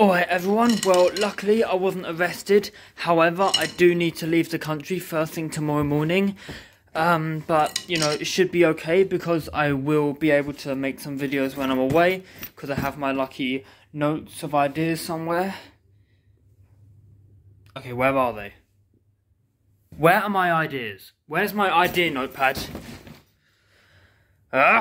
Alright everyone, well luckily I wasn't arrested, however I do need to leave the country first thing tomorrow morning. Um, but you know, it should be okay because I will be able to make some videos when I'm away because I have my lucky notes of ideas somewhere. Okay, where are they? Where are my ideas? Where's my idea notepad? Ah,